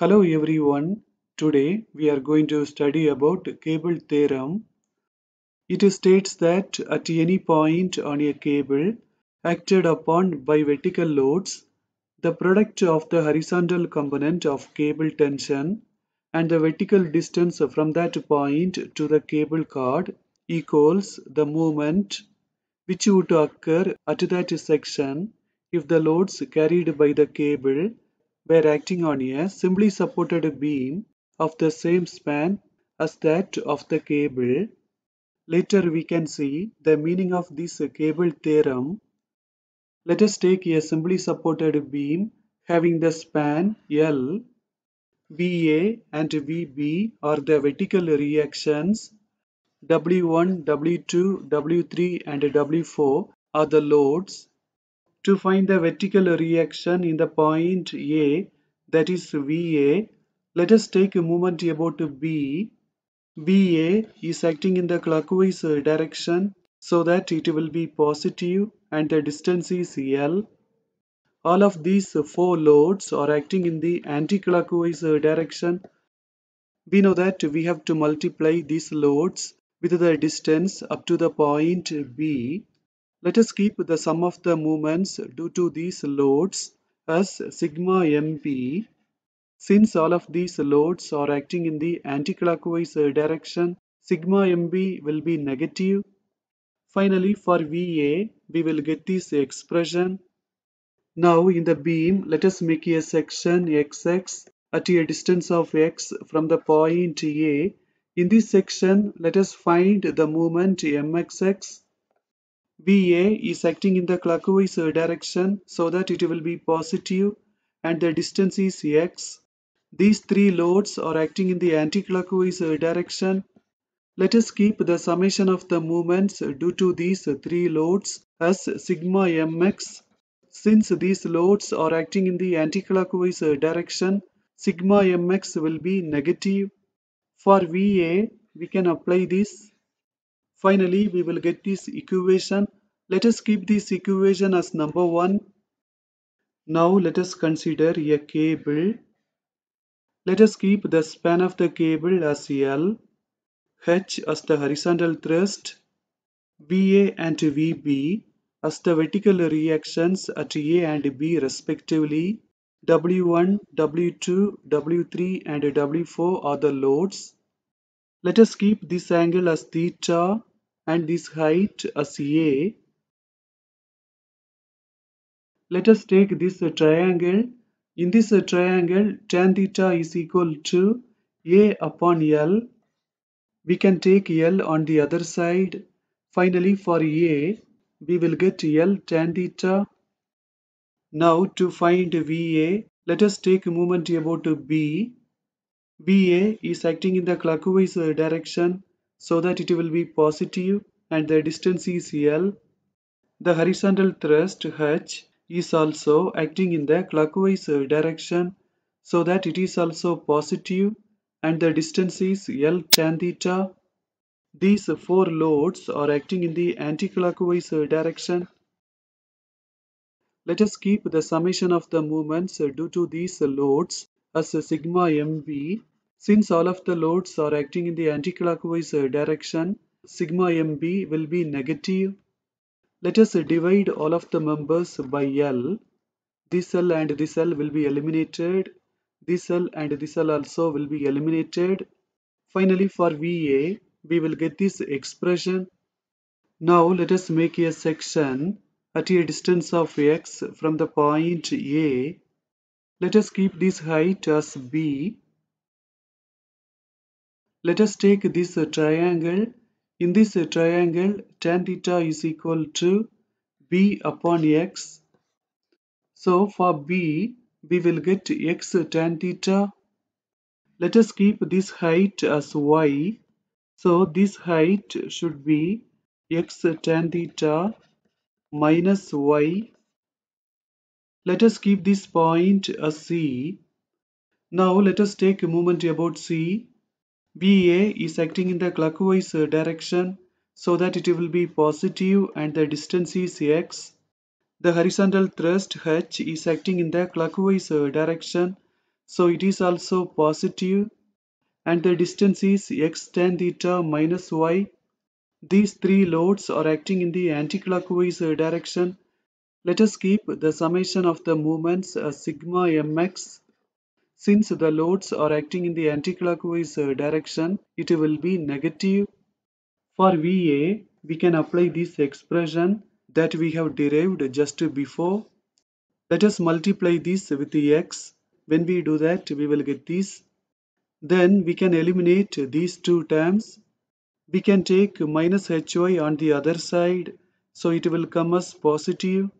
Hello everyone. Today we are going to study about cable theorem. It states that at any point on a cable acted upon by vertical loads, the product of the horizontal component of cable tension and the vertical distance from that point to the cable chord equals the moment which would occur at that section if the loads carried by the cable were acting on a simply supported beam of the same span as that of the cable. Later we can see the meaning of this cable theorem. Let us take a simply supported beam having the span L. VA and VB are the vertical reactions. W1, W2, W3 and W4 are the loads to find the vertical reaction in the point A, that is VA, let us take a moment about B. VA is acting in the clockwise direction so that it will be positive and the distance is L. All of these four loads are acting in the anti-clockwise direction. We know that we have to multiply these loads with the distance up to the point B let us keep the sum of the moments due to these loads as sigma mb. Since all of these loads are acting in the anticlockwise direction, sigma mb will be negative. Finally, for VA, we will get this expression. Now, in the beam, let us make a section XX at a distance of x from the point A. In this section, let us find the moment mxx VA is acting in the clockwise direction so that it will be positive and the distance is x. These three loads are acting in the anti-clockwise direction. Let us keep the summation of the moments due to these three loads as sigma mx. Since these loads are acting in the anti-clockwise direction, sigma mx will be negative. For VA, we can apply this Finally, we will get this equation. Let us keep this equation as number 1. Now let us consider a cable. Let us keep the span of the cable as L, H as the horizontal thrust, VA and VB as the vertical reactions at A and B respectively. W1, W2, W3 and W4 are the loads. Let us keep this angle as theta and this height as A. Let us take this triangle. In this triangle, tan theta is equal to A upon L. We can take L on the other side. Finally, for A, we will get L tan theta. Now, to find VA, let us take a moment about B. VA is acting in the clockwise direction so that it will be positive and the distance is L. The horizontal thrust H is also acting in the clockwise uh, direction so that it is also positive and the distance is L tan theta. These four loads are acting in the anti-clockwise uh, direction. Let us keep the summation of the moments uh, due to these loads as sigma mb since all of the loads are acting in the anticlockwise uh, direction, sigma mb will be negative. Let us divide all of the members by L. This L and this L will be eliminated. This L and this L also will be eliminated. Finally, for VA, we will get this expression. Now, let us make a section at a distance of x from the point A. Let us keep this height as b let us take this triangle. In this triangle, tan theta is equal to b upon x. So for b, we will get x tan theta. Let us keep this height as y. So this height should be x tan theta minus y. Let us keep this point as c. Now let us take a moment about c. VA is acting in the clockwise uh, direction so that it will be positive and the distance is x. The horizontal thrust H is acting in the clockwise uh, direction So it is also positive and the distance is x tan theta minus y. These three loads are acting in the anticlockwise uh, direction. Let us keep the summation of the moments as sigma mx. Since the loads are acting in the anticlockwise uh, direction, it will be negative. For VA, we can apply this expression that we have derived just before. Let us multiply this with the x. When we do that, we will get this. Then we can eliminate these two terms. We can take minus hy on the other side, so it will come as positive.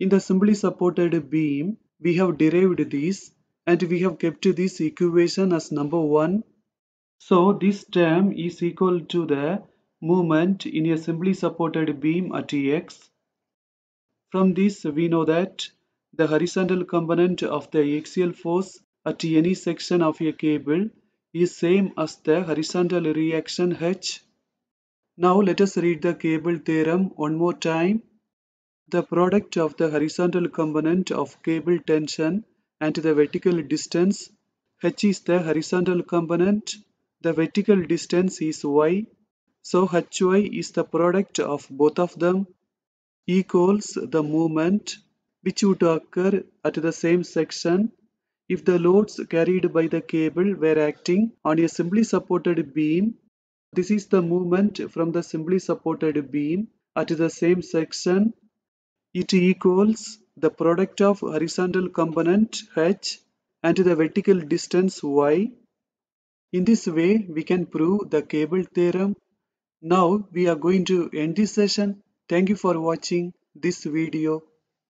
In the simply supported beam, we have derived this and we have kept this equation as number 1. So this term is equal to the moment in a simply supported beam at x. From this we know that the horizontal component of the axial force at any section of a cable is same as the horizontal reaction H. Now let us read the cable theorem one more time. The product of the horizontal component of cable tension and the vertical distance H is the horizontal component, the vertical distance is y, so Hy is the product of both of them equals the moment which would occur at the same section if the loads carried by the cable were acting on a simply supported beam. This is the movement from the simply supported beam at the same section. It equals the product of horizontal component h and the vertical distance y. In this way, we can prove the cable theorem. Now we are going to end this session. Thank you for watching this video.